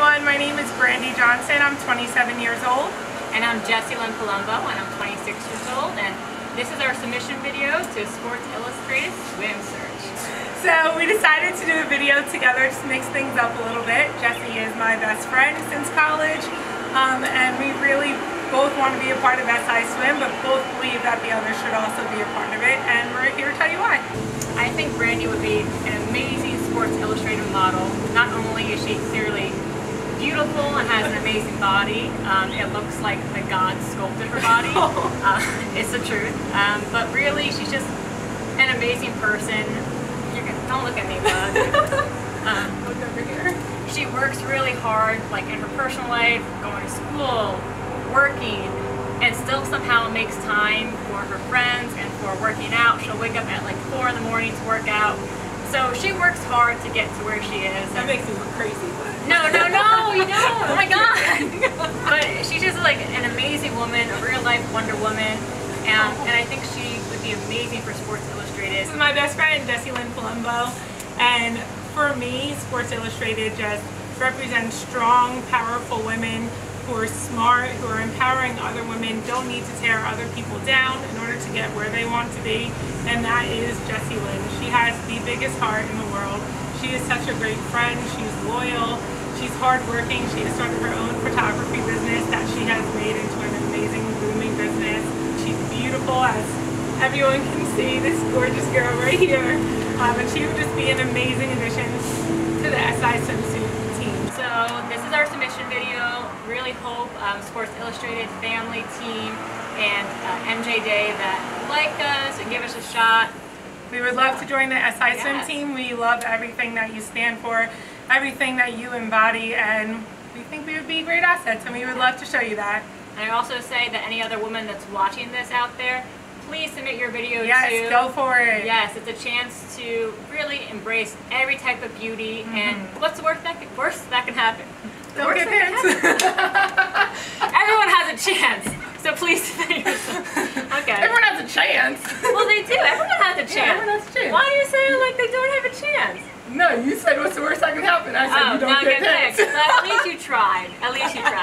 everyone. My name is Brandi Johnson. I'm 27 years old. And I'm Jessielyn Palumbo, and I'm 26 years old. And this is our submission video to Sports Illustrated Swim Search. So we decided to do a video together to mix things up a little bit. Jessie is my best friend since college, um, and we really both want to be a part of SI Swim, but both believe that the other should also be a part of it, and we're here to tell you why. I think Brandi would be an amazing Sports Illustrated model. Not only is she beautiful and has an amazing body. Um, it looks like the god sculpted her body. Uh, it's the truth. Um, but really, she's just an amazing person. Gonna, don't look at me, bud. um, Look over here. she works really hard, like in her personal life, going to school, working, and still somehow makes time for her friends and for working out. She'll wake up at like 4 in the morning to work out. So she works hard to get to where she is. That makes me look crazy. But... No, no, no, you don't. Oh my god. But she's just like an amazing woman, a real life Wonder Woman. And, and I think she would be amazing for Sports Illustrated. My best friend, Jessielyn Palumbo, and for me, Sports Illustrated just represents strong, powerful women who are smart, who are empowering other women, don't need to tear other people down in order to get where they want to be, and that is Jessielyn. She has the biggest heart in the world. She is such a great friend, she's loyal, she's hardworking, she has started her own photography business that she has made into an amazing booming business. She's beautiful as everyone can see this gorgeous girl right here. Um, and she would just be an amazing addition to the SI swimsuit team. So this is our submission video. Really hope um, Sports Illustrated family team and uh, MJ Day that like us and give us a shot. We would love to join the SI swim team. We love everything that you stand for, everything that you embody, and we think we would be great assets, and we would love to show you that. And I also say that any other woman that's watching this out there, please submit your video Yes, too. go for it. Yes, it's a chance to really embrace every type of beauty mm-hmm. and what's the worst that can, worst that can happen? The. Don't get pants. Everyone has a chance, so please. Okay. Everyone has a chance. well, they do. Everyone has a chance. Yeah, everyone has a chance. Why do you say like they don't have a chance? No, you said what's the worst that can happen. I said oh, you don't get get picked. picked. But at least you tried. At least you tried.